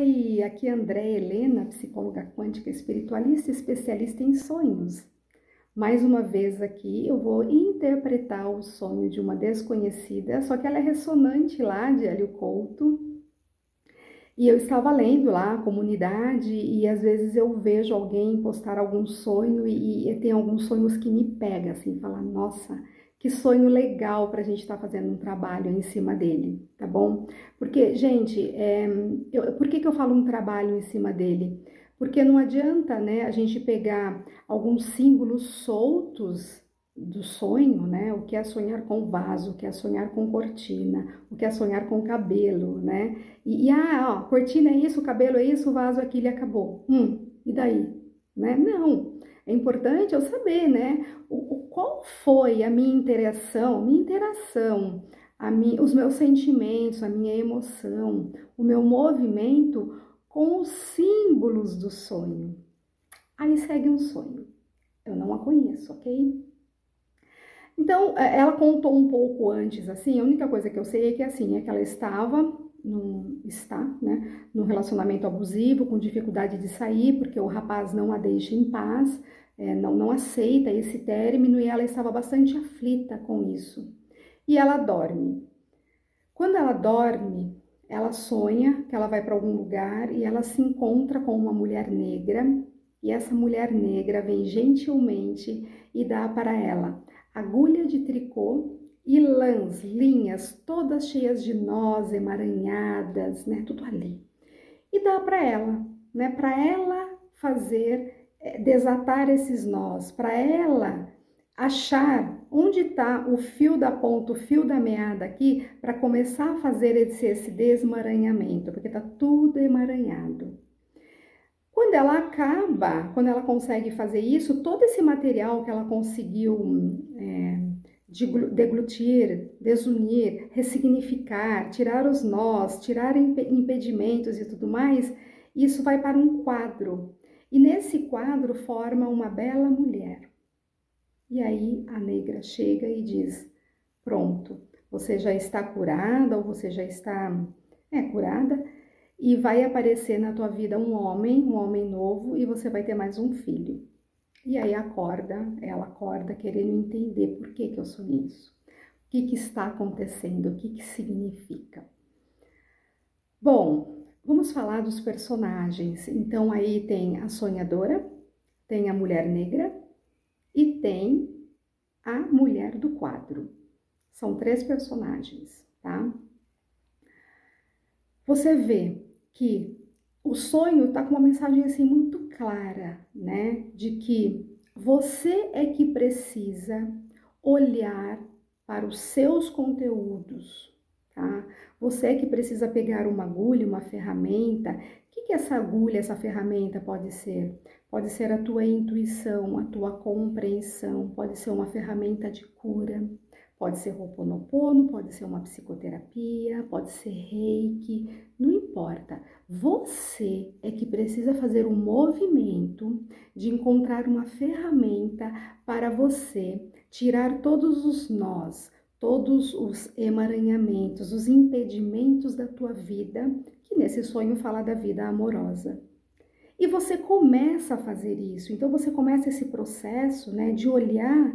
Oi, aqui é André Helena, psicóloga quântica espiritualista especialista em sonhos. Mais uma vez aqui eu vou interpretar o sonho de uma desconhecida, só que ela é ressonante lá de Hélio Couto. E eu estava lendo lá a comunidade e às vezes eu vejo alguém postar algum sonho e, e tem alguns sonhos que me pega assim, falar, nossa, que sonho legal para a gente estar tá fazendo um trabalho em cima dele, tá bom? Porque, gente, é, eu, por que, que eu falo um trabalho em cima dele? Porque não adianta, né, a gente pegar alguns símbolos soltos do sonho, né? O que é sonhar com vaso, o que é sonhar com cortina, o que é sonhar com cabelo, né? E, e ah, ó, cortina é isso, cabelo é isso, vaso é aquilo e acabou. Hum, e daí? Né? Não. É importante eu saber, né? O, qual foi a minha interação, minha interação, os meus sentimentos, a minha emoção, o meu movimento com os símbolos do sonho. Aí segue um sonho. Eu não a conheço, ok? Então, é, ela contou um pouco antes, assim, a única coisa que eu sei é que, assim, é que ela estava num, está, né, num relacionamento abusivo, com dificuldade de sair, porque o rapaz não a deixa em paz, é, não, não aceita esse término e ela estava bastante aflita com isso. E ela dorme. Quando ela dorme, ela sonha que ela vai para algum lugar e ela se encontra com uma mulher negra e essa mulher negra vem gentilmente e dá para ela agulha de tricô e lãs, linhas todas cheias de nós, emaranhadas, né, tudo ali. E dá para ela, né, para ela fazer desatar esses nós, para ela achar onde está o fio da ponta, o fio da meada aqui, para começar a fazer esse, esse desmaranhamento, porque está tudo emaranhado. Quando ela acaba, quando ela consegue fazer isso, todo esse material que ela conseguiu é, deglutir, desunir, ressignificar, tirar os nós, tirar impedimentos e tudo mais, isso vai para um quadro. E nesse quadro forma uma bela mulher. E aí a negra chega e diz: Pronto, você já está curada ou você já está é, curada e vai aparecer na tua vida um homem, um homem novo e você vai ter mais um filho. E aí acorda, ela acorda querendo entender por que, que eu sou isso, o que, que está acontecendo, o que, que significa. Bom, vamos falar dos personagens. Então aí tem a sonhadora, tem a mulher negra e tem a mulher do quadro. São três personagens, tá? Você vê que o sonho está com uma mensagem assim muito clara, né? De que você é que precisa olhar para os seus conteúdos, tá? Você é que precisa pegar uma agulha, uma ferramenta. O que, que essa agulha, essa ferramenta pode ser? Pode ser a tua intuição, a tua compreensão, pode ser uma ferramenta de cura, Pode ser Ho'oponopono, pode ser uma psicoterapia, pode ser reiki, não importa. Você é que precisa fazer um movimento de encontrar uma ferramenta para você tirar todos os nós, todos os emaranhamentos, os impedimentos da tua vida, que nesse sonho fala da vida amorosa. E você começa a fazer isso. Então você começa esse processo, né, de olhar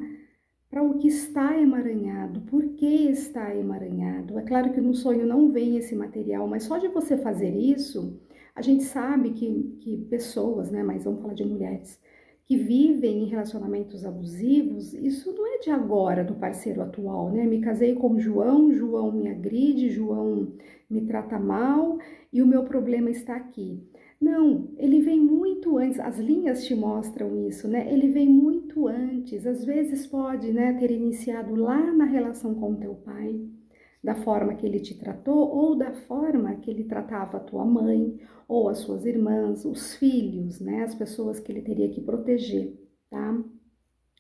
para o que está emaranhado, por que está emaranhado. É claro que no sonho não vem esse material, mas só de você fazer isso, a gente sabe que, que pessoas, né, mas vamos falar de mulheres, que vivem em relacionamentos abusivos, isso não é de agora, do parceiro atual, né? Me casei com João, João me agride, João me trata mal e o meu problema está aqui. Não, ele vem muito antes, as linhas te mostram isso, né? Ele vem muito antes, às vezes pode né, ter iniciado lá na relação com teu pai, da forma que ele te tratou, ou da forma que ele tratava a tua mãe, ou as suas irmãs, os filhos, né? As pessoas que ele teria que proteger, tá?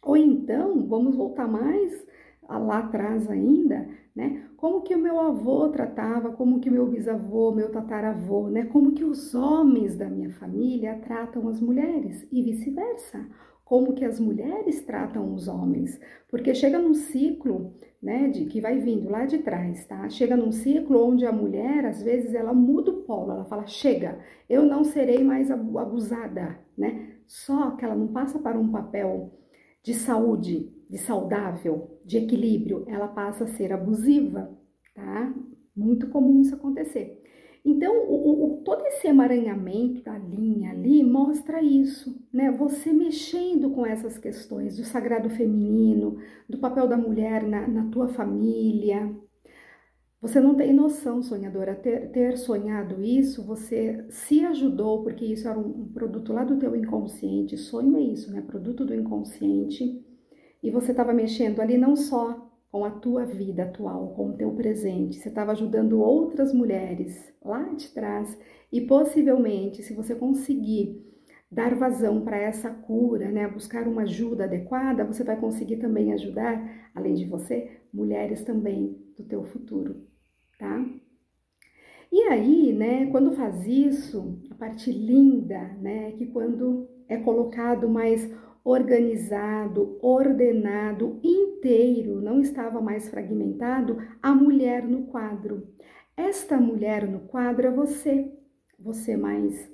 Ou então, vamos voltar mais lá atrás ainda, né? Como que o meu avô tratava, como que o meu bisavô, meu tataravô, né? Como que os homens da minha família tratam as mulheres e vice-versa. como que as mulheres tratam os homens, porque chega num ciclo, né, de que vai vindo lá de trás, tá? Chega num ciclo onde a mulher, às vezes, ela muda o polo, ela fala: "Chega, eu não serei mais abusada", né? Só que ela não passa para um papel de saúde, de saudável, de equilíbrio, ela passa a ser abusiva, tá? Muito comum isso acontecer. Então, o, o, todo esse emaranhamento da linha ali mostra isso, né? Você mexendo com essas questões do sagrado feminino, do papel da mulher na, na tua família. Você não tem noção, sonhadora, ter, ter sonhado isso, você se ajudou, porque isso era um, um produto lá do teu inconsciente. Sonho é isso, né? Produto do inconsciente. E você estava mexendo ali não só com a tua vida atual, com o teu presente. Você estava ajudando outras mulheres lá de trás e possivelmente, se você conseguir dar vazão para essa cura, né, buscar uma ajuda adequada, você vai conseguir também ajudar, além de você, mulheres também do teu futuro, tá? E aí, né, quando faz isso, parte linda, né, que quando é colocado mais organizado, ordenado, inteiro, não estava mais fragmentado, a mulher no quadro. Esta mulher no quadro é você, você mais,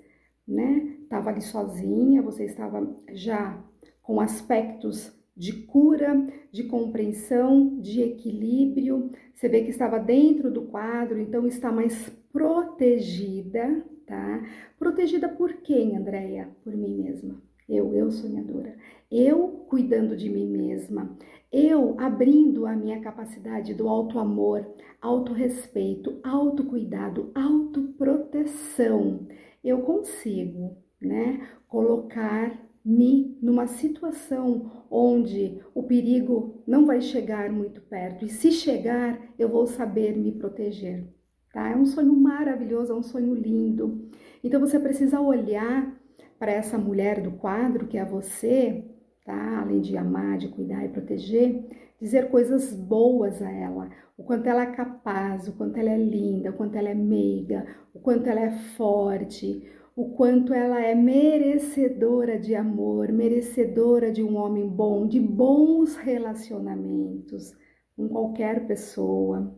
né? Estava ali sozinha, você estava já com aspectos de cura, de compreensão, de equilíbrio. Você vê que estava dentro do quadro, então está mais protegida, tá? Protegida por quem, Andréia? Por mim mesma eu, eu sonhadora, eu cuidando de mim mesma, eu abrindo a minha capacidade do auto-amor, auto-respeito, auto-cuidado, auto-proteção, eu consigo, né, colocar-me numa situação onde o perigo não vai chegar muito perto e se chegar, eu vou saber me proteger. Tá? É um sonho maravilhoso, é um sonho lindo. Então você precisa olhar para essa mulher do quadro, que é você, tá? Além de amar, de cuidar e proteger, dizer coisas boas a ela, o quanto ela é capaz, o quanto ela é linda, o quanto ela é meiga, o quanto ela é forte, o quanto ela é merecedora de amor, merecedora de um homem bom, de bons relacionamentos com qualquer pessoa.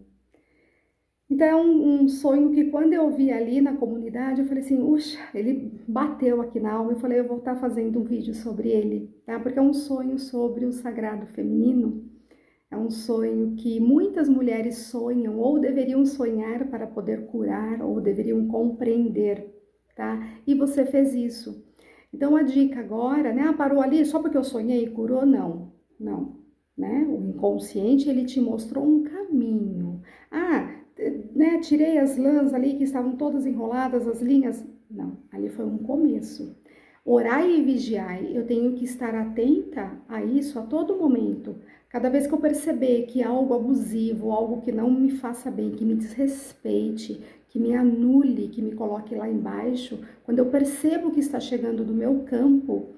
Então é um, um, sonho que quando eu vi ali na comunidade, eu falei assim, uxa, ele bateu aqui na alma. Eu falei, eu vou estar fazendo um vídeo sobre ele, tá? Porque é um sonho sobre o sagrado feminino. É um sonho que muitas mulheres sonham ou deveriam sonhar para poder curar ou deveriam compreender, tá? E você fez isso. Então a dica agora, né? Ah, parou ali só porque eu sonhei e curou? Não, não, né? O inconsciente ele te mostrou um caminho. Ah, né, tirei as lãs ali que estavam todas enroladas, as linhas. Não, ali foi um começo. Orai e vigiai, eu tenho que estar atenta a isso a todo momento. Cada vez que eu perceber que algo abusivo, algo que não me faça bem, que me desrespeite, que me anule, que me coloque lá embaixo, quando eu percebo que está chegando do meu campo,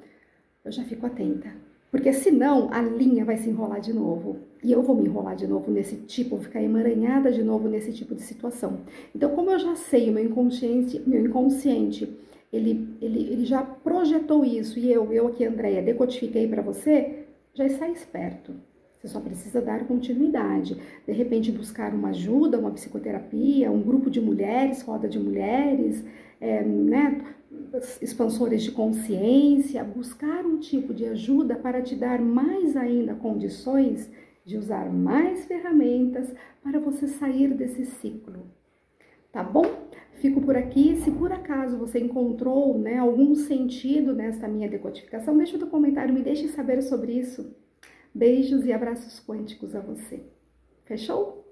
eu já fico atenta. Porque senão a linha vai se enrolar de novo. E eu vou me enrolar de novo nesse tipo, vou ficar emaranhada de novo nesse tipo de situação. Então, como eu já sei, o meu inconsciente, meu inconsciente, ele, ele, ele já projetou isso e eu, eu aqui, Andréia, decodifiquei para você, já está esperto. Você só precisa dar continuidade. De repente, buscar uma ajuda, uma psicoterapia, um grupo de mulheres, roda de mulheres, é, né, expansores de consciência, buscar um tipo de ajuda para te dar mais ainda condições de usar mais ferramentas para você sair desse ciclo. Tá bom? Fico por aqui. Se por acaso você encontrou né, algum sentido nessa minha decodificação, deixa o teu comentário, me deixe saber sobre isso. Beijos e abraços quânticos a você. Fechou?